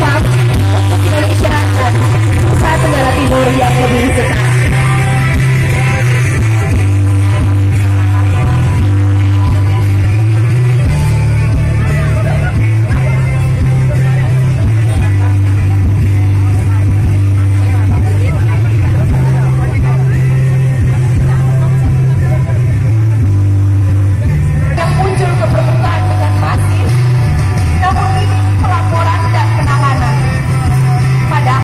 Indonesia dan Nusa Tenggara Timur yang lebih sekarang.